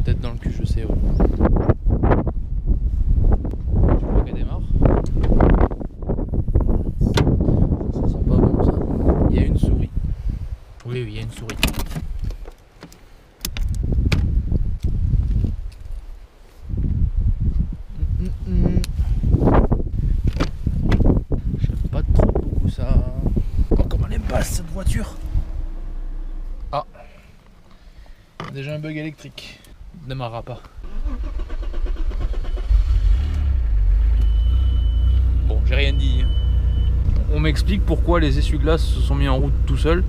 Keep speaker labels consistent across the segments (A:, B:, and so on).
A: la tête dans le cul, je sais. Ouais. Vois qu'elle démarre Ça sent pas bon ça. Il y a une souris. Oui, oui, il y a une souris. J'aime pas trop beaucoup ça. Oh, comment elle est basse cette voiture Ah Déjà un bug électrique. Ne démarrera pas. Bon, j'ai rien dit. On m'explique pourquoi les essuie-glaces se sont mis en route tout seuls.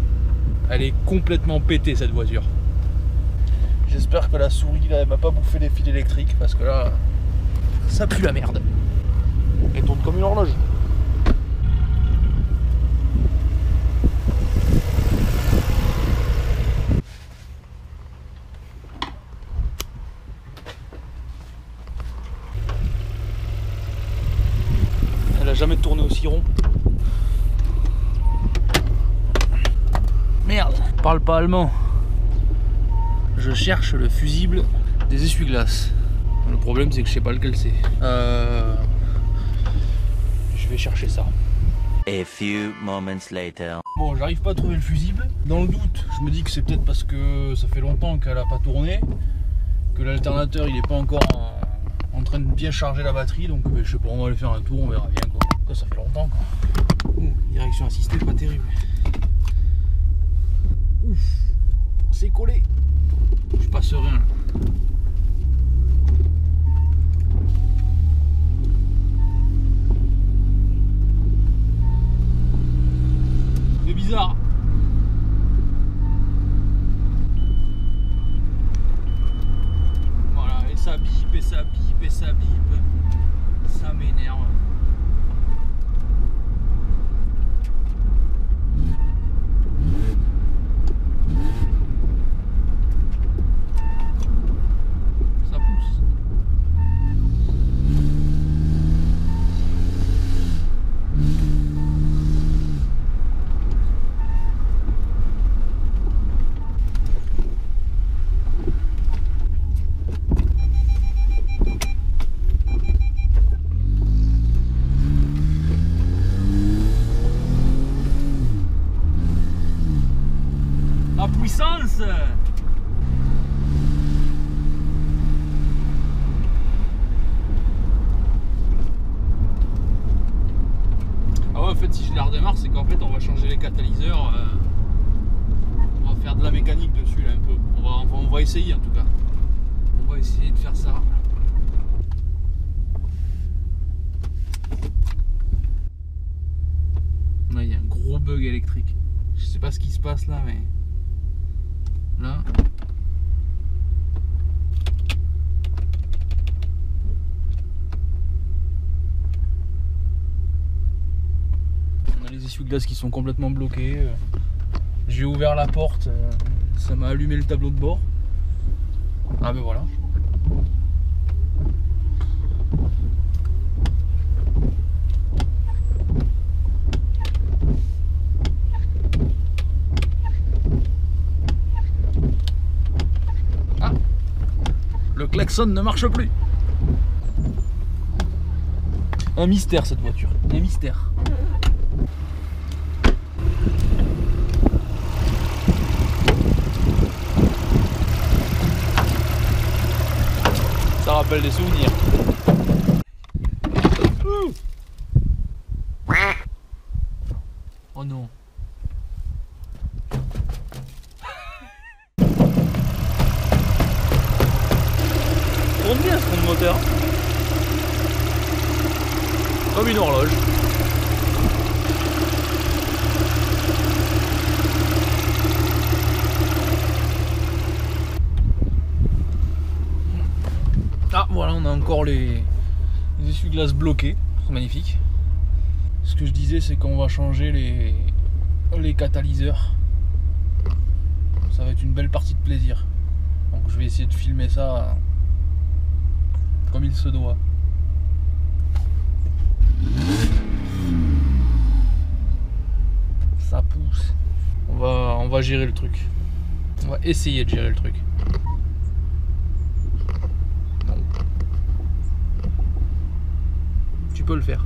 A: Elle est complètement pétée cette voiture. J'espère que la souris là, elle m'a pas bouffé les fils électriques parce que là, ça pue la merde. Elle tourne comme une horloge. Jamais tourné aussi rond. Merde, parle pas allemand. Je cherche le fusible des essuie-glaces. Le problème c'est que je sais pas lequel c'est. Euh... Je vais chercher ça.
B: A few moments later.
A: Bon, j'arrive pas à trouver le fusible. Dans le doute, je me dis que c'est peut-être parce que ça fait longtemps qu'elle a pas tourné, que l'alternateur il est pas encore en, en train de bien charger la batterie, donc ben, je sais pas, on va aller faire un tour, on verra bien Ça, ça fait longtemps quoi. Ouh, direction assistée, pas terrible. Ouf, c'est collé. Je suis pas serein. là. C'est bizarre. Voilà, et ça bip, et ça bip, et ça bip. Ça m'énerve. Ça pousse. La Ah ouais, en fait, si je la redémarre, c'est qu'en fait, on va changer les catalyseurs. euh, on va faire de la mécanique dessus, là, un peu. On va, enfin, on va essayer, en tout cas. On va essayer de faire ça. Là, il y a un gros bug électrique. Je sais pas ce qui se passe là, mais... On a les essuie-glaces qui sont complètement bloqués. euh. J'ai ouvert la porte, euh, ça m'a allumé le tableau de bord. Ah ben voilà. Klaxon ne marche plus. Un mystère cette voiture. Un mystère. Ça rappelle des souvenirs. Tourne bien ce compte moteur. Comme une horloge. Ah voilà, on a encore les, les essuie-glaces bloqués. C'est magnifique. Ce que je disais, c'est qu'on va changer les catalyseurs. Ça va être une belle partie de plaisir. Donc je vais essayer de filmer ça comme il se doit. Ça pousse. On va, on va gérer le truc. On va essayer de gérer le truc. Non. Tu peux le faire.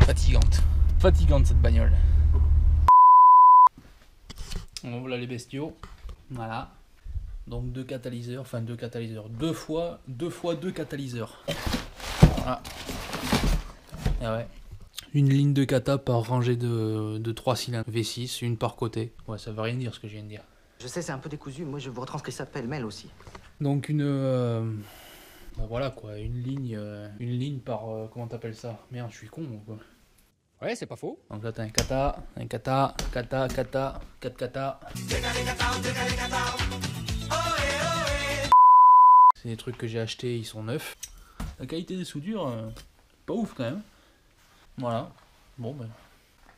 A: Fatigante. Fatigante cette bagnole. Bon, voilà les bestiaux. Voilà. Donc deux catalyseurs, enfin deux catalyseurs. Deux fois, deux fois deux catalyseurs. Voilà. Et ouais. Une ligne de kata par rangée de, de 3 cylindres. V6, une par côté. Ouais, ça veut rien dire ce que je viens de dire.
C: Je sais, c'est un peu décousu. Moi, je vous retranscris ça pêle-mêle aussi.
A: Donc une... euh, bah voilà quoi, une ligne, euh, une ligne par... euh, comment t'appelles ça? Merde, je suis con ou quoi
D: Ouais, c'est pas faux.
A: Donc là t'as un kata, un kata, kata, kata, 4 kata. C'est des trucs que j'ai achetés, ils sont neufs. La qualité des soudures, euh, pas ouf quand même. Voilà. Bon ben,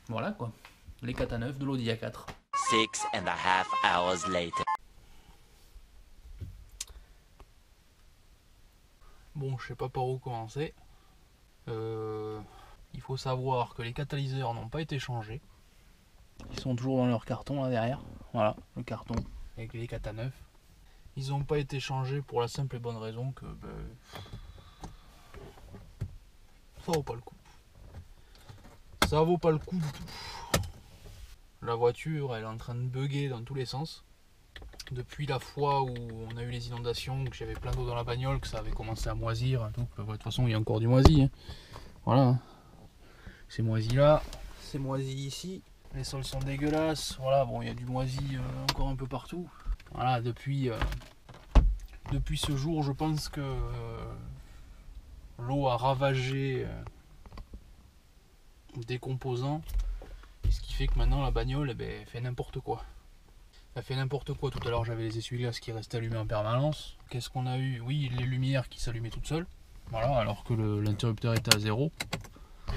A: voilà quoi. Les kata neufs de l'Audi A4.
B: Six and a half hours later.
A: Bon, je sais pas par où commencer. Euh, il faut savoir que les catalyseurs n'ont pas été changés. Ils sont toujours dans leur carton là derrière. Voilà, le carton avec les cata neufs. Ils n'ont pas été changés pour la simple et bonne raison que ben, ça vaut pas le coup. Ça vaut pas le coup. La voiture, elle est en train de bugger dans tous les sens depuis la fois où on a eu les inondations, que j'avais plein d'eau dans la bagnole, que ça avait commencé à moisir, donc bah, de toute façon il y a encore du moisi. hein. Voilà. C'est moisi là, c'est moisi ici. Les sols sont dégueulasses. Voilà, bon il y a du moisi euh, encore un peu partout. Voilà, depuis, euh, depuis ce jour, je pense que euh, l'eau a ravagé euh, des composants. Et ce qui fait que maintenant la bagnole eh ben, fait n'importe quoi. Elle fait n'importe quoi. Tout à l'heure, j'avais les essuie-glaces qui restaient allumés en permanence. Qu'est-ce qu'on a eu? Oui, les lumières qui s'allumaient toutes seules. Voilà, alors que l'interrupteur était à zéro.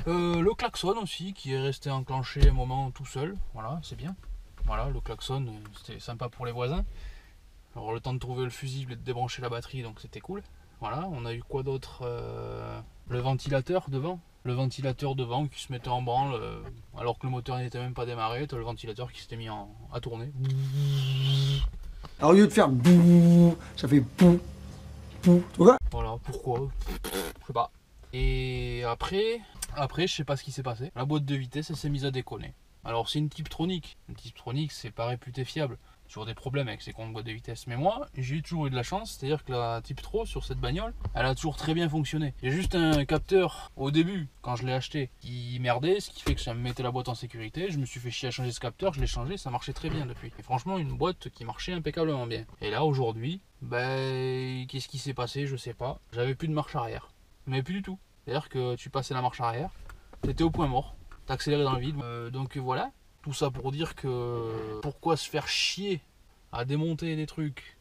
A: Le klaxon aussi, qui est resté enclenché un moment tout seul. Voilà, c'est bien. Voilà, le klaxon, euh, c'était sympa pour les voisins. Alors, le temps de trouver le fusible et de débrancher la batterie, donc c'était cool. Voilà, on a eu quoi d'autre Euh, Le ventilateur devant. Le ventilateur devant qui se mettait en branle euh, alors que le moteur n'était même pas démarré. Le ventilateur qui s'était mis en- à tourner.
E: Alors, au lieu de faire bouh, ça fait pou, pou. Tu vois
A: Voilà, pourquoi? Je sais pas. Et après, après, je sais pas ce qui s'est passé. La boîte de vitesse, elle s'est mise à déconner. Alors, c'est une Tiptronic. Une Tiptronic, c'est pas réputé fiable. Toujours des problèmes avec ces comptes de vitesse. Mais moi, j'ai toujours eu de la chance. C'est-à-dire que la Tiptro, sur cette bagnole, elle a toujours très bien fonctionné. J'ai juste un capteur au début, quand je l'ai acheté, qui merdait, ce qui fait que ça me mettait la boîte en sécurité. Je me suis fait chier à changer ce capteur, je l'ai changé, ça marchait très bien depuis. Et franchement, une boîte qui marchait impeccablement bien. Et là, aujourd'hui, ben, qu'est-ce qui s'est passé Je sais pas. J'avais plus de marche arrière. Mais plus du tout. C'est-à-dire que tu passais la marche arrière, t'étais au point mort, t'accélérais dans le vide. Euh, donc voilà. Tout ça pour dire que pourquoi se faire chier à démonter des trucs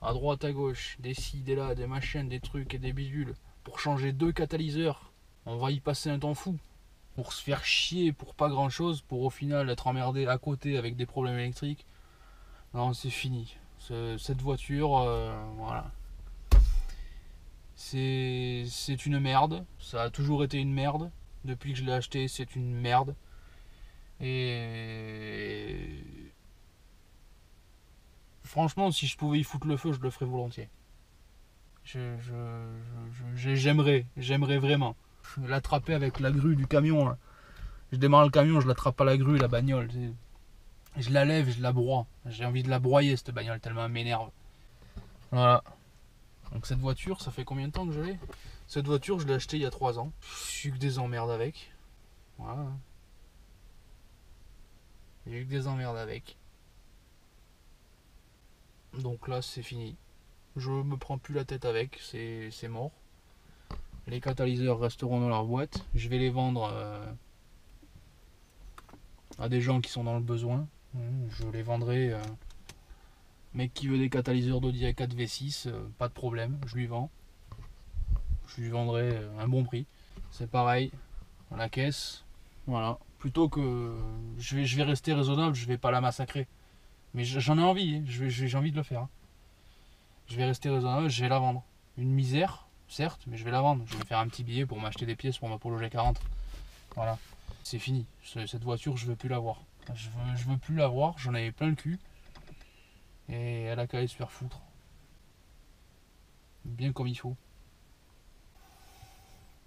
A: à droite, à gauche, des ci, des là, des machines, des trucs et des bidules pour changer deux catalyseurs. On va y passer un temps fou. Pour se faire chier pour pas grand chose, pour au final être emmerdé à côté avec des problèmes électriques. Non, c'est fini. Ce- Cette voiture, euh, voilà. C'est une merde. Ça a toujours été une merde. Depuis que je l'ai acheté, c'est une merde. Et franchement, si je pouvais y foutre le feu, je le ferais volontiers. J'aimerais, j'aimerais vraiment. Je l'attraper avec la grue du camion. là. Je démarre le camion, je l'attrape à la grue, la bagnole. Je la lève, je la broie. J'ai envie de la broyer cette bagnole tellement elle m'énerve. Voilà. Donc cette voiture, ça fait combien de temps que je l'ai? Cette voiture, je l'ai achetée il y a 3 ans. Je suis que des emmerdes avec. Voilà. J'ai eu que des emmerdes avec. Donc là, c'est fini. Je me prends plus la tête avec, c'est c'est mort. Les catalyseurs resteront dans leur boîte. Je vais les vendre euh, à des gens qui sont dans le besoin. Mmh, Je les vendrai. euh, mec qui veut des catalyseurs d'Audi A4 V6, euh, pas de problème, je lui vends. Je lui vendrai euh, un bon prix. C'est pareil, la caisse, voilà. Plutôt que je vais, rester raisonnable, je vais pas la massacrer. Mais j'en ai envie, hein, j'ai envie de le faire. hein. Je vais rester raisonnable, je vais la vendre. Une misère, certes, mais je vais la vendre. Je vais faire un petit billet pour m'acheter des pièces pour ma Polo G40. Voilà, c'est fini. Ce- Cette voiture, je veux plus l'avoir. Je veux, je veux plus l'avoir, j'en avais plein le cul. Et elle a qu'à aller se faire foutre. bien comme il faut.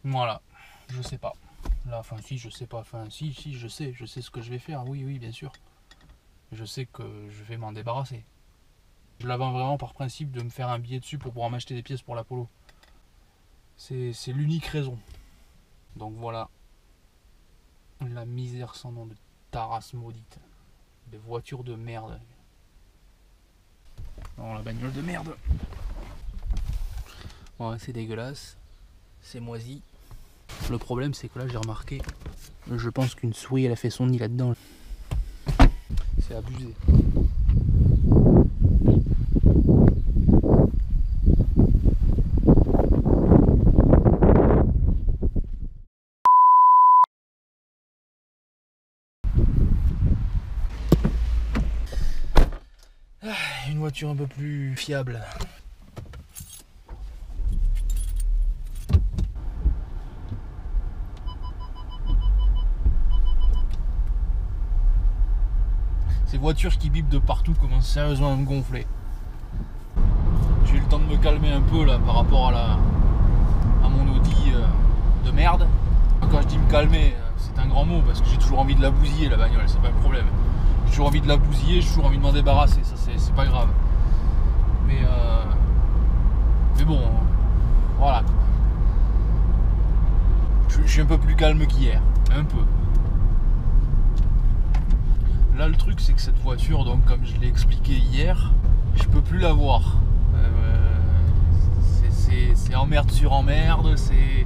A: Voilà, je sais pas. Là, enfin, si, je sais pas. Enfin, si, si, je sais, je sais ce que je vais faire. Oui, oui, bien sûr. Je sais que je vais m'en débarrasser. Je la vraiment par principe de me faire un billet dessus pour pouvoir m'acheter des pièces pour l'Apollo. C'est l'unique raison. Donc voilà. La misère sans nom de Taras maudite. Des voitures de merde. Non, la bagnole de merde. Ouais, c'est dégueulasse. C'est moisi. Le problème, c'est que là, j'ai remarqué. Je pense qu'une souris, elle a fait son nid là-dedans. C'est abusé. Ah, Une voiture un peu plus fiable. Voitures qui bipent de partout commencent sérieusement à me gonfler. J'ai eu le temps de me calmer un peu là par rapport à la à mon Audi euh, de merde. Quand je dis me calmer, euh, c'est un grand mot parce que j'ai toujours envie de la bousiller la bagnole, c'est pas un problème. J'ai toujours envie de la bousiller, j'ai toujours envie de m'en débarrasser, ça c'est pas grave. Mais euh, mais bon, voilà. je suis un peu plus calme qu'hier, un peu. Là, le truc, c'est que cette voiture, donc comme je l'ai expliqué hier, je peux plus la voir. Euh, c'est- emmerde sur emmerde, c'est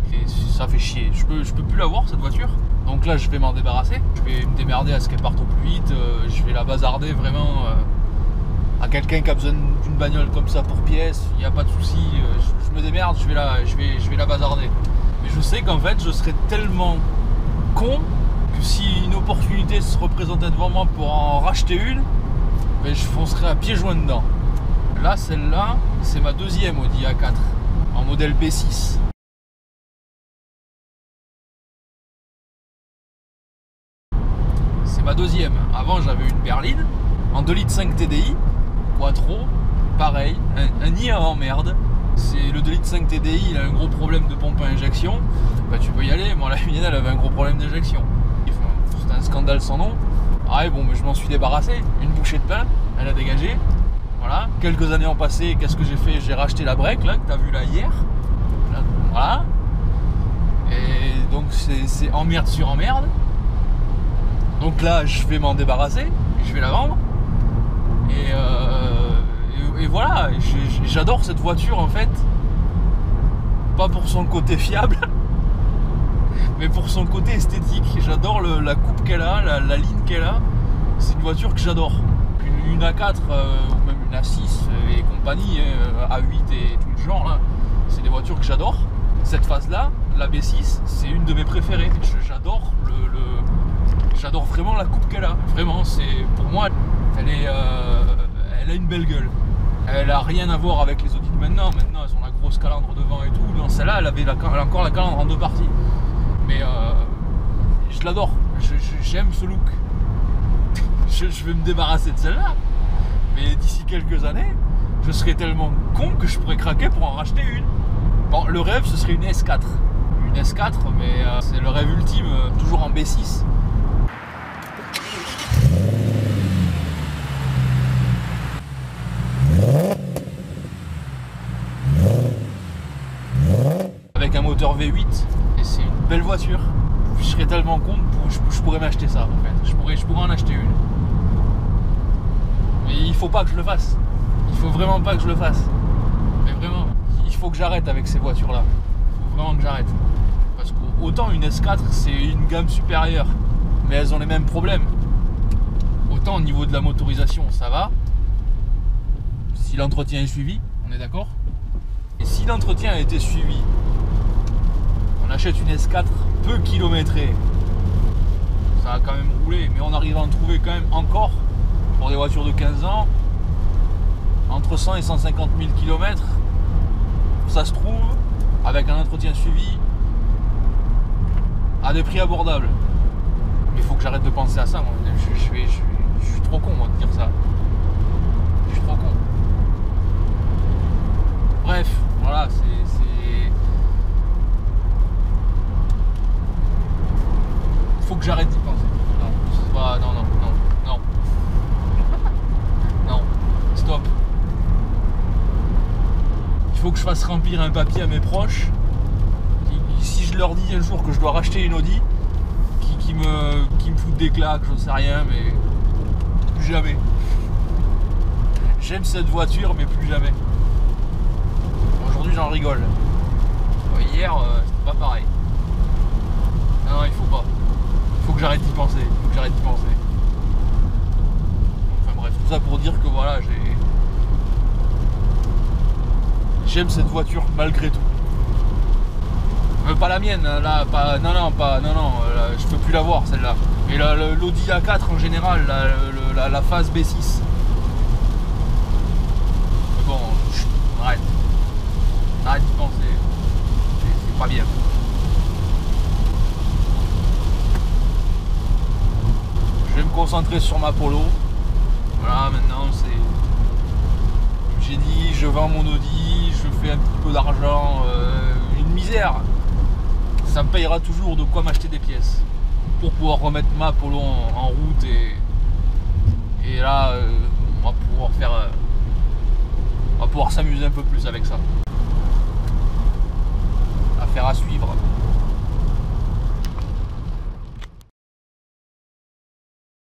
A: ça fait chier. Je peux, peux plus la voir cette voiture. Donc là, je vais m'en débarrasser. Je vais me démerder à ce qu'elle parte au plus vite. euh, je vais la bazarder vraiment euh, à quelqu'un qui a besoin d'une bagnole comme ça pour pièce. Il n'y a pas de souci. je, je me démerde, je vais la, je vais, je vais la bazarder. Mais je sais qu'en fait, je serais tellement con si une opportunité se représentait devant moi pour en racheter une, ben, je foncerais à pieds joints dedans. Là, celle-là, c'est ma deuxième Audi A4 en modèle B6. C'est ma deuxième. Avant, j'avais une berline en 2 litres 5 TDI, Quattro, pareil, un, un nid en merde. C'est le 2 litres 5 TDI, il a un gros problème de pompe à injection. Bah, tu peux y aller. Moi, la mienne, elle avait un gros problème d'injection. C'était un scandale sans nom. Ah ouais, bon, mais je m'en suis débarrassé. Une bouchée de pain, elle a dégagé. Voilà. Quelques années ont passé. Qu'est-ce que j'ai fait? J'ai racheté la break, là, que tu as vu là hier. Là, voilà. Et donc, c'est emmerde sur emmerde. Donc là, je vais m'en débarrasser. Je vais la vendre. Et, euh, voilà. J'adore cette voiture, en fait. Pas pour son côté fiable. Mais pour son côté esthétique. J'adore la coupe qu'elle a, la, ligne qu'elle a. C'est une voiture que j'adore. Une, une A4 euh, ou même une A6 et compagnie, euh, A8 et tout le genre, c'est des voitures que j'adore. Cette phase-là, la B6, c'est une de mes préférées. J'adore j'adore vraiment la coupe qu'elle a. Vraiment, c'est pour moi, elle euh, a une belle gueule. Elle a rien à voir avec les Audi de maintenant. Maintenant, elles ont la grosse calandre devant et tout. Non, celle-là, elle avait elle a encore la calandre en deux parties. Mais euh, je l'adore. J'aime ce look. Je, vais me débarrasser de celle-là. Mais d'ici quelques années, je serai tellement con que je pourrais craquer pour en racheter une. Bon, le rêve, ce serait une S4. Une S4, mais euh, c'est le rêve ultime, euh, toujours en B6. Avec un moteur V8, c'est une belle voiture. Je serais tellement con, pour- je, pourrais m'acheter ça en fait. Je pourrais, je pourrais en acheter une. Mais il faut pas que je le fasse. Il faut vraiment pas que je le fasse. Mais vraiment, il faut que j'arrête avec ces voitures-là. Il faut vraiment que j'arrête. Parce qu'autant une S4, c'est une gamme supérieure, mais elles ont les mêmes problèmes. Autant au niveau de la motorisation, ça va. Si l'entretien est suivi, on est d'accord Et si l'entretien a été suivi, une S4 peu kilométrée. Ça a quand même roulé, mais on arrive à en trouver quand même encore pour des voitures de 15 ans entre 100 et 150 000 km. Ça se trouve avec un entretien suivi à des prix abordables. Mais il faut que j'arrête de penser à ça. Moi. Je, je suis- je suis- trop con moi, de dire ça. Je suis trop con. Bref, voilà, j'arrête d'y penser. Non, non, non, non, non. non, stop. Il faut que je fasse remplir un papier à mes proches. Si je leur dis un jour que je dois racheter une Audi, qui, me, qui me foutent des claques, j'en sais rien, mais plus jamais. J'aime cette voiture, mais plus jamais. Aujourd'hui, j'en rigole. Euh, hier, euh, c'était pas pareil. Non, il faut pas. J'arrête d'y penser. J'arrête d'y penser. Enfin bref, tout ça pour dire que voilà, j'ai. J'aime cette voiture malgré tout. Euh, pas la mienne, hein, là, pas. Non, non, pas. Non, non, euh, je peux plus la voir celle-là. Le- l'Audi A4 en général, la, phase B6. Mais bon, arrête. Arrête d'y penser. C'est pas bien. Concentrer sur ma polo. Voilà, maintenant c'est. J'ai dit, je vends mon Audi, je fais un petit peu d'argent, euh, une misère. Ça me payera toujours de quoi m'acheter des pièces pour pouvoir remettre ma polo en, en route et, et là euh, on va pouvoir faire. euh, on va pouvoir s'amuser un peu plus avec ça. Affaire à suivre.